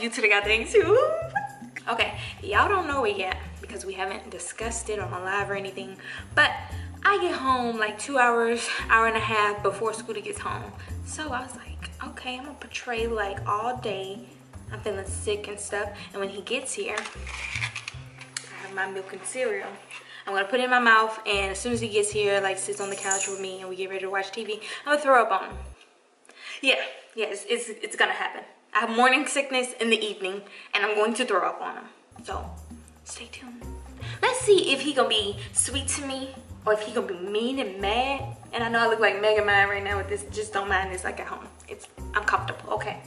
you two got thing too. Okay, y'all don't know it yet because we haven't discussed it on live or anything, but I get home like two hours, hour and a half before Scoota gets home. So I was like, okay, I'm gonna portray like all day. I'm feeling sick and stuff. And when he gets here, I have my milk and cereal. I'm gonna put it in my mouth and as soon as he gets here, like sits on the couch with me and we get ready to watch TV, I'm gonna throw up on him. Yeah, yeah, it's, it's, it's gonna happen. I have morning sickness in the evening and I'm going to throw up on him. So stay tuned. Let's see if he gonna be sweet to me or if he gonna be mean and mad. And I know I look like Mega Man right now with this, just don't mind this like at home. It's, I'm comfortable, okay.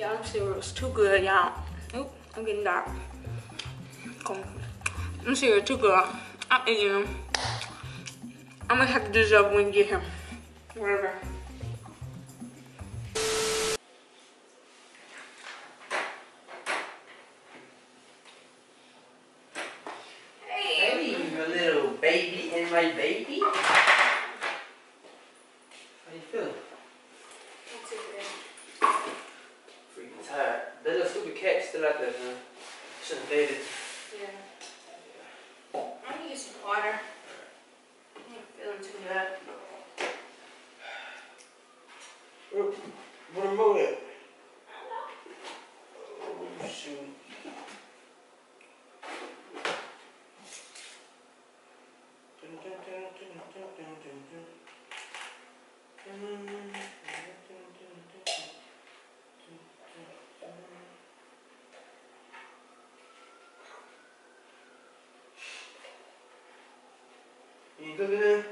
Y'all, them cereal's too good, y'all. Oop, I'm getting dark. Come. Them cereal too good. I'm eating them. I'm gonna have to do this up when you get him. Whatever. Hey, you little baby and my baby. How you feeling? Freaking tired. That little stupid cat still out there, man. Shouldn't have fed it. Yeah. I need to get some water. I ain't feeling too good. Where, where the You ain't cooking then?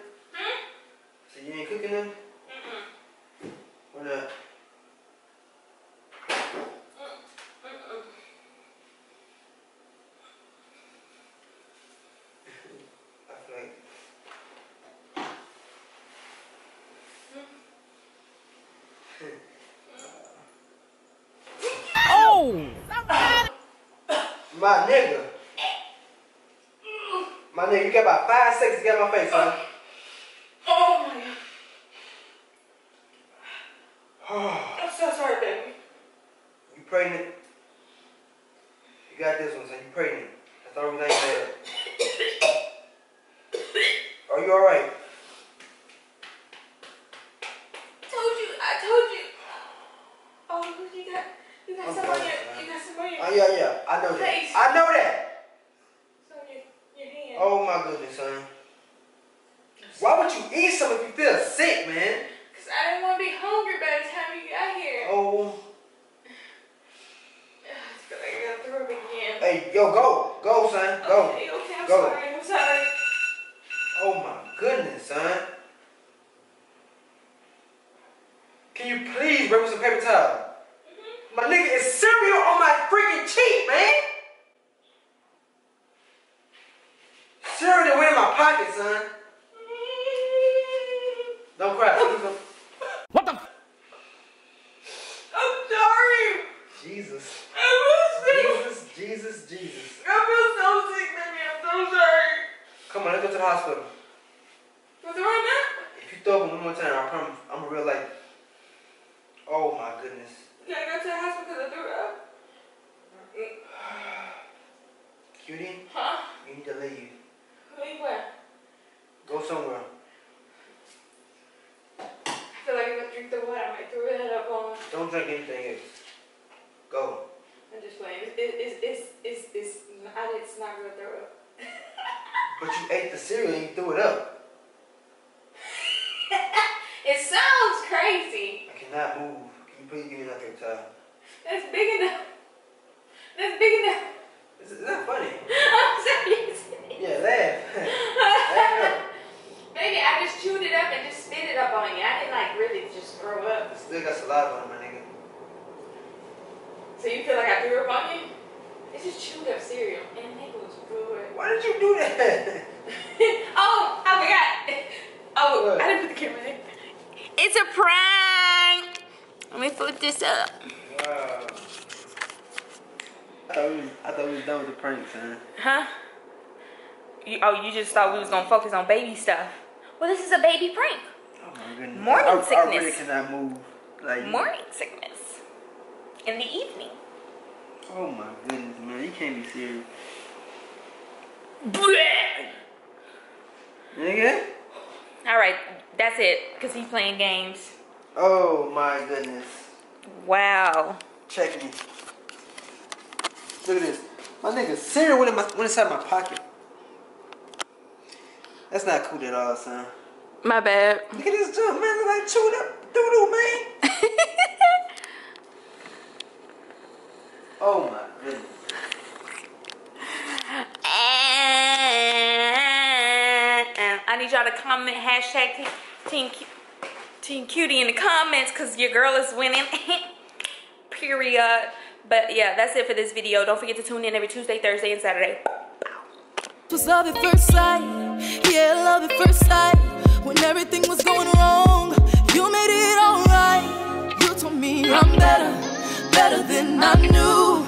So you ain't cooking then? What up? I oh! my nigga. My nigga, you got about five seconds to get my face, son. Uh, oh my god. I'm so sorry, baby. You pregnant? You got this one, son. You pregnant. That's all we think bad. Are you alright? Told you, I told you. Oh, you got, you got I'm some on your, you got some on your, Oh, yeah, yeah. I know that. I know that. some on your, your hand. Oh, my goodness, son. Why would you eat some if you feel sick, man? Cause I didn't want to be hungry by the time you got here. Oh, I feel like I gotta throw up again. hey, yo, go. Go, son. Go. Okay, okay, I'm Go. sorry, I'm sorry. Oh, my goodness, son. Can you please bring me some paper towel? Mm-hmm. My nigga is cereal on my freaking cheek, man. Cereal that went in son. Don't cry. What the? F- I'm sorry. Jesus. I feel sick. Jesus, Jesus, Jesus. I feel so sick, baby. I'm so sorry. Come on, let's go to the hospital. What's wrong now? If you throw up one more time, I promise I'm a real like. Oh my goodness. You gotta go to the hospital because I threw up. Cutie, Huh? you need to leave. Leave where? Go somewhere. I feel like if I drink the water, I might throw it up on. Don't drink anything else. Go. I'm just playing. It's, it's, it's, it's, it's, not, it's not gonna throw up. But you ate the cereal and you threw it up. It sounds crazy. I cannot move. Can you please give me another towel? That's big enough. That's big enough. Is, is that funny? I'm serious. Yeah, laugh. laugh. Maybe I just chewed it up and just spit it up on you. I didn't like really just throw up. Still got saliva on my nigga. So you feel like I threw up on you? It's just chewed up cereal. And it was good. Why did you do that? oh, I forgot. Oh, What? I didn't put the camera in. It's a prank. Let me flip this up. Wow. I thought we was, I thought we was done with the pranks, man. Huh? You, oh, you just thought we was gonna focus on baby stuff. Well, this is a baby prank. Oh my goodness. Morning I, I really sickness. cannot move. Like Morning sickness. In the evening. Oh my goodness, man. You can't be serious. Nigga? All right, that's it. Cause he's playing games. Oh my goodness. Wow. Check me. Look at this. My nigga cereal went, in my, went inside my pocket. That's not cool at all, son. My bad. Look at this junk, man. Look like chewed up doo-doo, man. Oh my goodness. I need y'all to comment hashtag team, team cutie in the comments because your girl is winning. Period. But yeah, that's it for this video. Don't forget to tune in every Tuesday, Thursday, and Saturday was love at first sight. Yeah, love at first sight. When everything was going wrong, you made it alright. You told me I'm better, better than I knew.